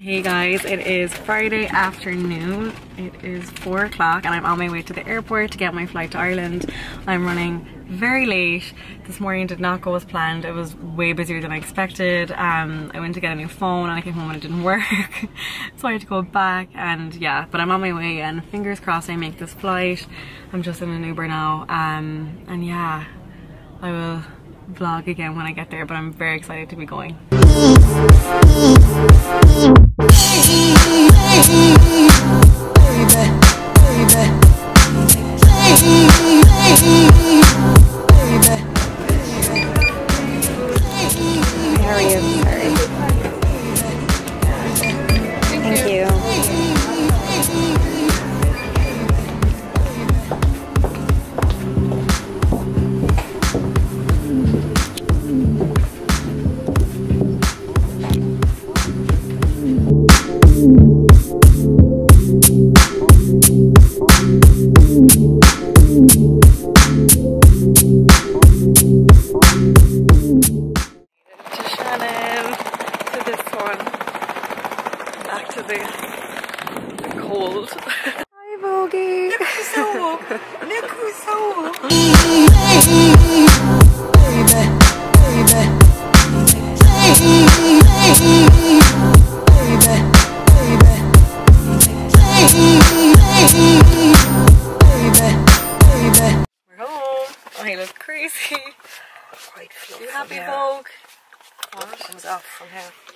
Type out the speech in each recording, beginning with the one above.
Hey guys, it is Friday afternoon. It is 4 o'clock and I'm on my way to the airport to get my flight to Ireland. I'm running very late. This morning did not go as planned. It was way busier than I expected. Um, I went to get a new phone and I came home and it didn't work. so I had to go back and yeah, but I'm on my way and fingers crossed I make this flight. I'm just in an Uber now. Um, and yeah, I will vlog again when I get there, but I'm very excited to be going.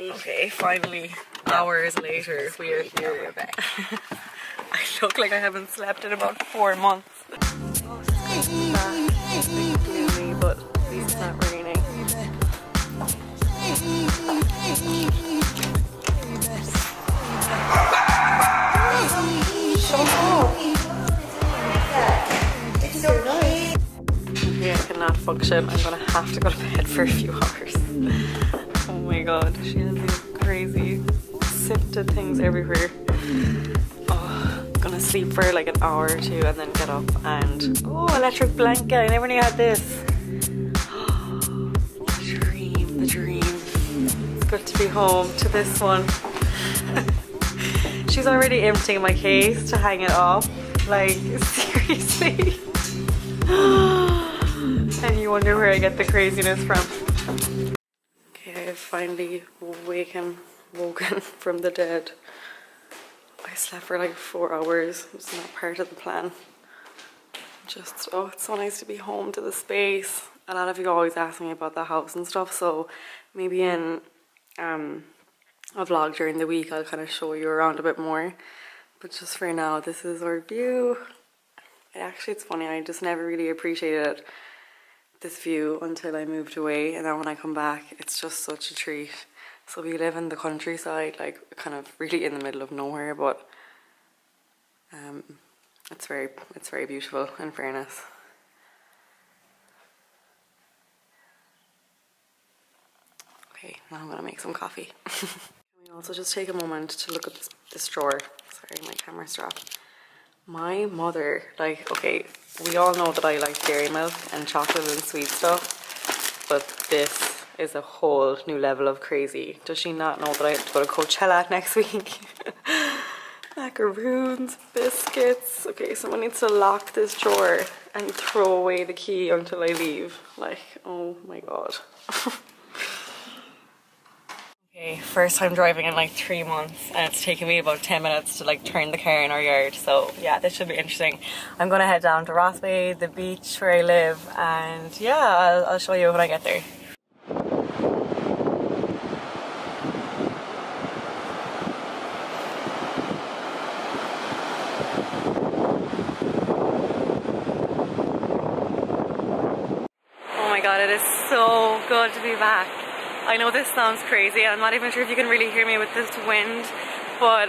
Okay, finally, hours later, we are here. We're back. I look like I haven't slept in about four months. Oh, it's gloomy, but at least it's not raining. Cannot function. I'm gonna have to go to bed for a few hours oh my god, she has these crazy sifted things everywhere. Oh, gonna sleep for like an hour or two and then get up and oh, electric blanket. I never knew I had this. Home to this one. She's already emptying my case to hang it up. Like, seriously. and you wonder where I get the craziness from Okay, I finally waken, woken from the dead. I slept for like four hours. It's not part of the plan. Just, oh, it's so nice to be home to the space. A lot of you always ask me about the house and stuff, so maybe in um, a vlog during the week I'll kind of show you around a bit more. But just for now, this is our view. And Actually, it's funny, I just never really appreciated this view until I moved away and then when I come back it's just such a treat. So we live in the countryside like kind of really in the middle of nowhere but um, it's very it's very beautiful in fairness. Okay, now I'm gonna make some coffee. we also just take a moment to look at this, this drawer. Sorry, my camera strap. My mother, like, okay, we all know that I like dairy milk and chocolate and sweet stuff, but this is a whole new level of crazy. Does she not know that I have to go to Coachella next week? Macaroons, biscuits. Okay, someone needs to lock this drawer and throw away the key until I leave. Like, oh my god. First time driving in like three months and it's taken me about 10 minutes to like turn the car in our yard. So yeah, this should be interesting. I'm gonna head down to Rossbeigh, the beach where I live and yeah, I'll, I'll show you when I get there. Oh my god, it is so good to be back. I know this sounds crazy. I'm not even sure if you can really hear me with this wind, but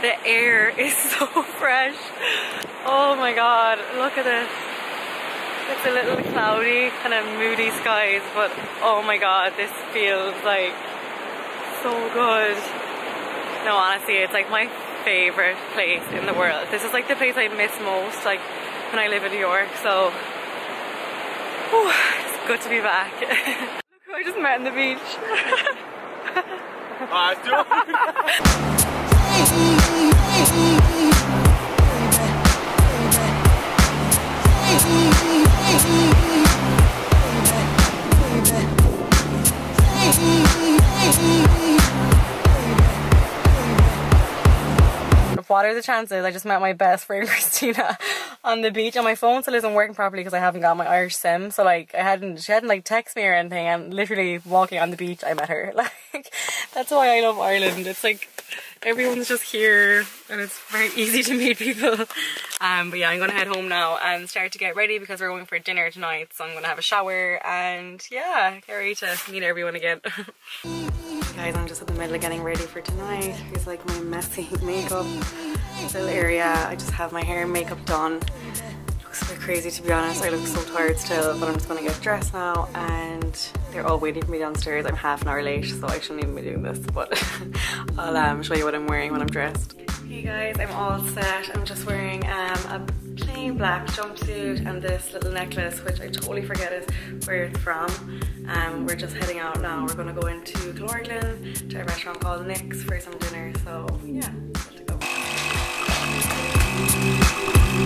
the air is so fresh. Oh my god, look at this. It's a little cloudy, kind of moody skies, but oh my god, this feels like so good. No, honestly, it's like my favorite place in the world. This is like the place I miss most, like when I live in New York, so whew, it's good to be back. I just met on the beach. what are the chances? I just met my best friend Christina on the beach and my phone still isn't working properly because I haven't got my Irish sim. So like I hadn't, she hadn't like text me or anything and literally walking on the beach I met her. Like that's why I love Ireland. It's like everyone's just here and it's very easy to meet people. Um, but yeah, I'm gonna head home now and start to get ready because we're going for dinner tonight. So I'm gonna have a shower and yeah, get ready to meet everyone again. Guys, I'm just in the middle of getting ready for tonight. Here's like my messy makeup little area. I just have my hair and makeup done. Looks a bit crazy to be honest. I look so tired still, but I'm just gonna get dressed now and they're all waiting for me downstairs. I'm half an hour late, so I shouldn't even be doing this, but I'll um, show you what I'm wearing when I'm dressed. Hey guys, I'm all set. I'm just wearing um, a plain black jumpsuit and this little necklace, which I totally forget is where it's from. Um, we're just heading out now. We're gonna go into Killorglin to a restaurant called Nick's for some dinner. So yeah, Good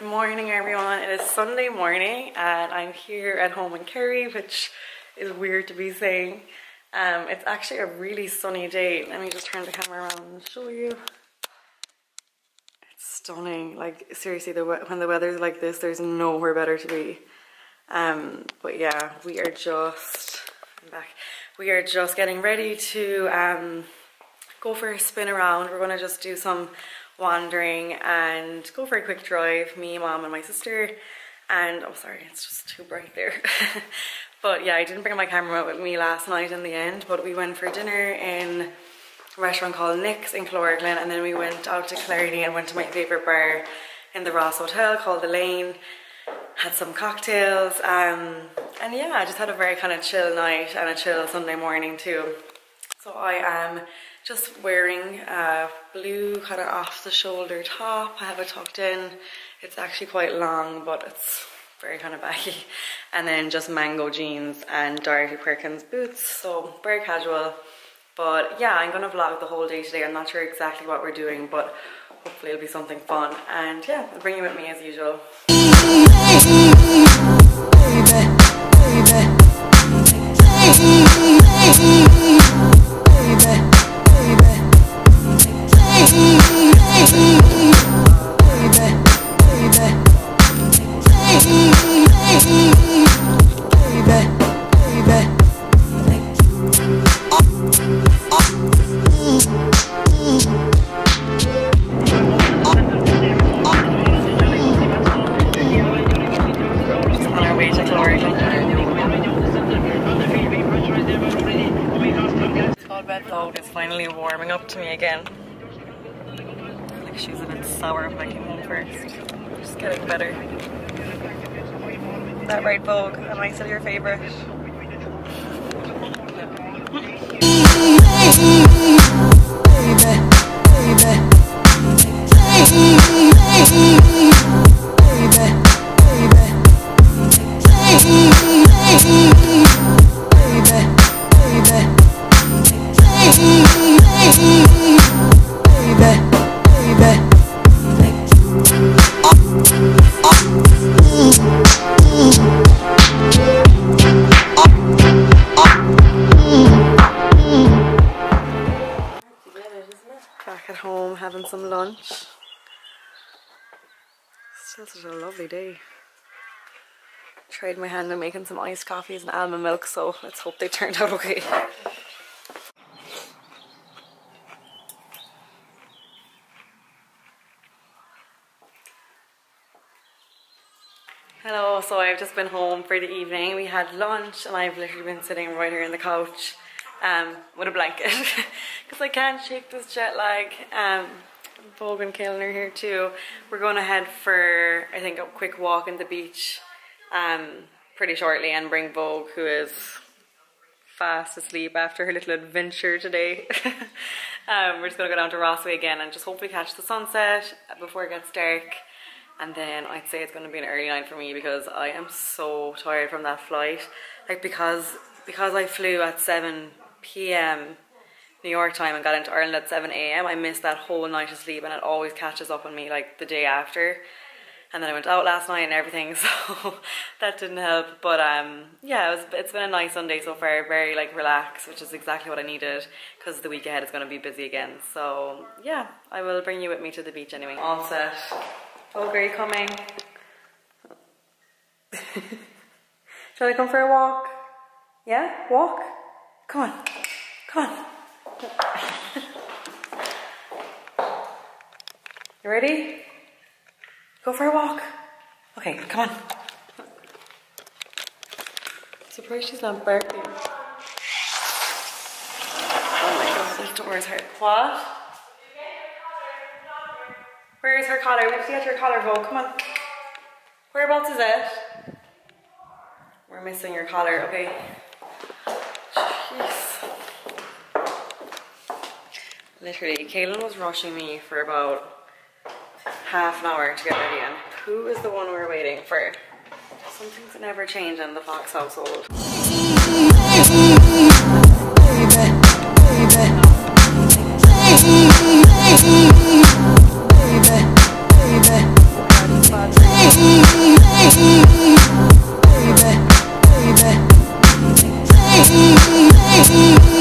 morning everyone, it is Sunday morning and I'm here at home in Kerry which is weird to be saying. Um, it's actually a really sunny day. Let me just turn the camera around and show you. It's stunning, like seriously the when the weather's like this there's nowhere better to be. Um, but yeah, we are just, I'm back, we are just getting ready to um, go for a spin around. We're gonna just do some wandering and go for a quick drive, me, mom and my sister. And, oh sorry, it's just too bright there. but yeah, I didn't bring my camera with me last night in the end, but we went for dinner in a restaurant called Nick's in Killorglin and then we went out to Killarney and went to my favourite bar in the Ross Hotel called The Lane. Had some cocktails um, and yeah, I just had a very kind of chill night and a chill Sunday morning too. So I am just wearing a blue kind of off the shoulder top. I have it tucked in. It's actually quite long, but it's very kind of baggy. And then just mango jeans and Dorothy Perkins boots. So very casual. But yeah, I'm gonna vlog the whole day today. I'm not sure exactly what we're doing, but hopefully it'll be something fun. And yeah, I'll bring you with me as usual. That right, Vogue? Am I still your favourite? Such a lovely day. Tried my hand in making some iced coffees and almond milk, so let's hope they turned out okay. Hello, so I've just been home for the evening. We had lunch and I've literally been sitting right here on the couch um, with a blanket because I can't shake this jet lag. Um, Vogue and Kaelin are here too. We're going to head for, I think, a quick walk in the beach um, pretty shortly and bring Vogue, who is fast asleep after her little adventure today. um, we're just going to go down to Rossbeigh again and just hopefully catch the sunset before it gets dark. And then I'd say it's going to be an early night for me because I am so tired from that flight. Like because because I flew at 7 p.m. New York time and got into Ireland at 7 a.m. I missed that whole night of sleep and it always catches up on me like the day after. And then I went out last night and everything, so that didn't help. But um, yeah, it was, it's been a nice Sunday so far, very like relaxed, which is exactly what I needed because the week ahead is going to be busy again. So yeah, I will bring you with me to the beach anyway. All set. Oh, are you coming? Shall I come for a walk? Yeah, walk? Come on, come on. You ready? Go for a walk. Okay, come on. Surprised she's not barking. Oh my god, this door is hurt. What? Where is her collar? We have to get your collar, Vogue. Come on. Whereabouts is it? We're missing your collar. Okay. Literally, Kaylin was rushing me for about half an hour to get ready and who is the one we're waiting for? Something's never change in the Fox household. Baby, baby, baby,